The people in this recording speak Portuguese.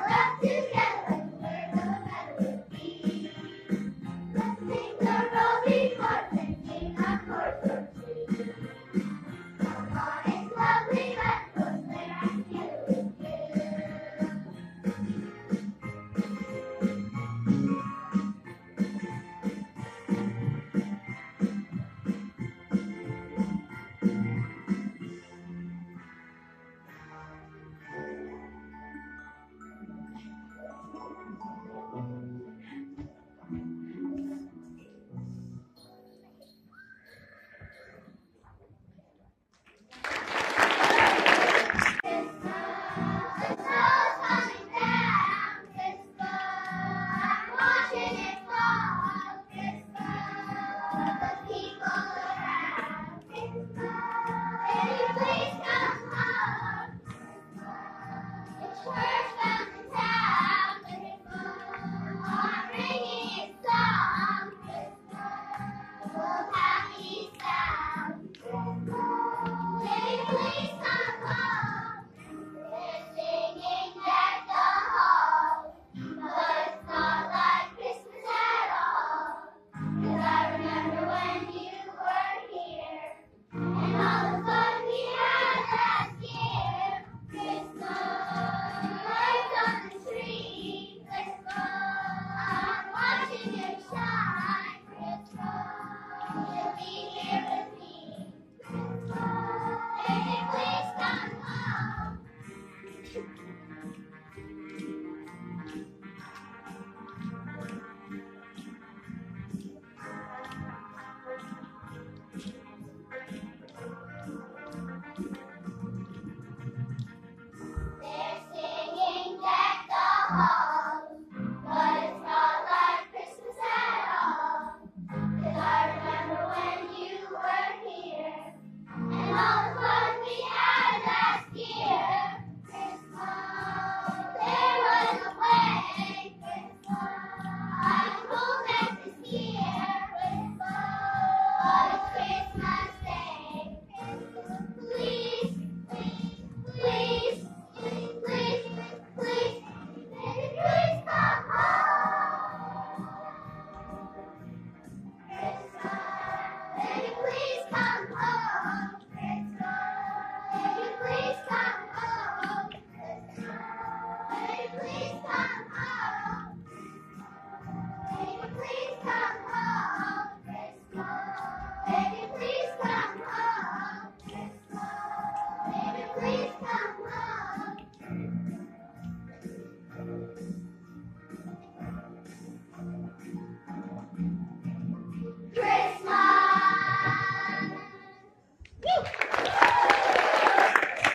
Brasil!